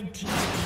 Red team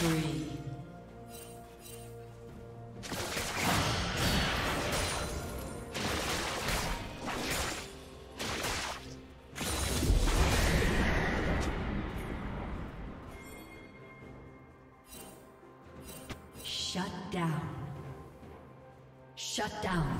spree. Shut down. Shut down.